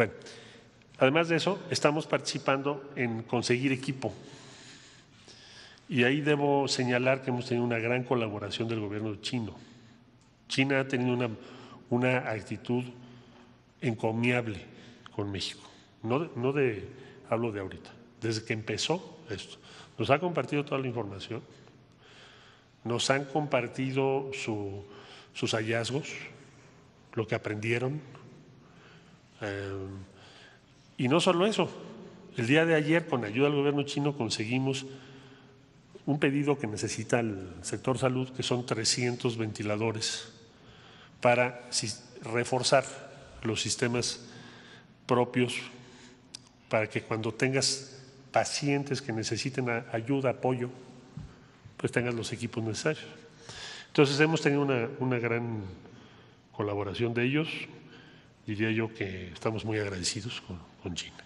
Bueno, además de eso, estamos participando en conseguir equipo. Y ahí debo señalar que hemos tenido una gran colaboración del gobierno chino. China ha tenido una, una actitud encomiable con México. No, no de, hablo de ahorita, desde que empezó esto. Nos ha compartido toda la información, nos han compartido su, sus hallazgos, lo que aprendieron. Eh, y no solo eso, el día de ayer, con ayuda del gobierno chino, conseguimos un pedido que necesita el sector salud, que son 300 ventiladores, para reforzar los sistemas propios, para que cuando tengas pacientes que necesiten ayuda, apoyo, pues tengas los equipos necesarios. Entonces hemos tenido una, una gran colaboración de ellos, diría yo que estamos muy agradecidos con, China.